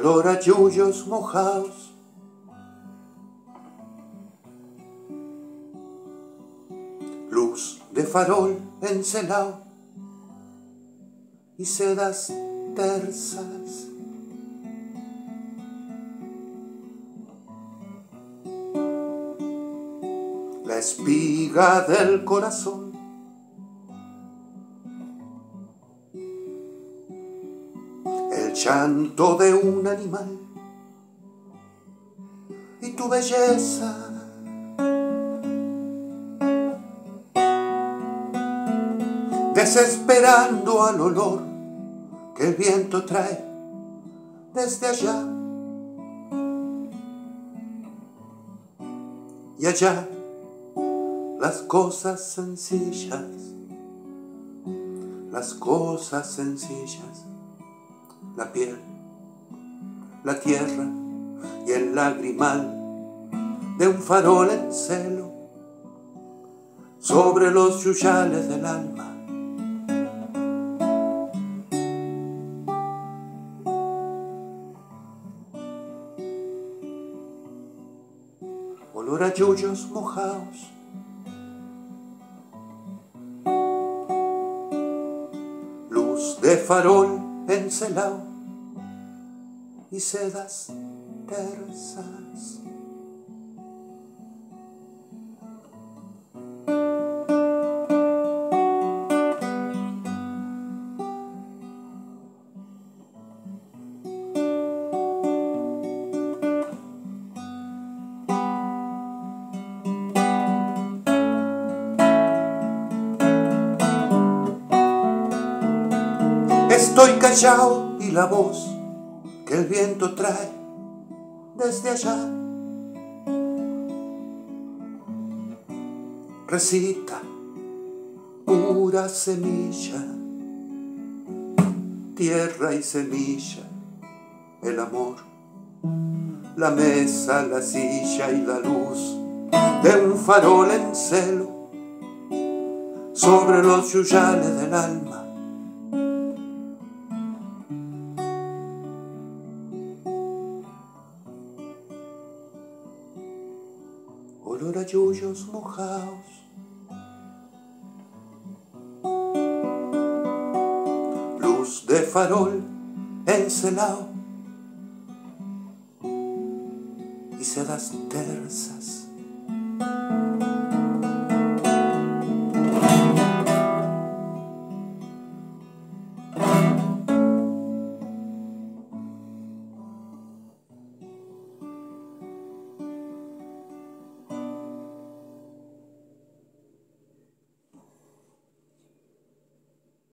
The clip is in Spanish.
olor a yuyos mojados. Luz de farol encelado y sedas tersas. La espiga del corazón llanto de un animal y tu belleza. Desesperando al olor que el viento trae desde allá. Y allá las cosas sencillas, las cosas sencillas la piel, la tierra y el lagrimal de un farol en celo sobre los yuyales del alma. Olor a yuyos mojados. Luz de farol encelado y sedas tersas. Estoy callado y la voz que el viento trae desde allá. Recita pura semilla, tierra y semilla, el amor, la mesa, la silla y la luz de un farol en celo sobre los yuyales del alma olor a yuyos mojados. Luz de farol encelado y sedas tersas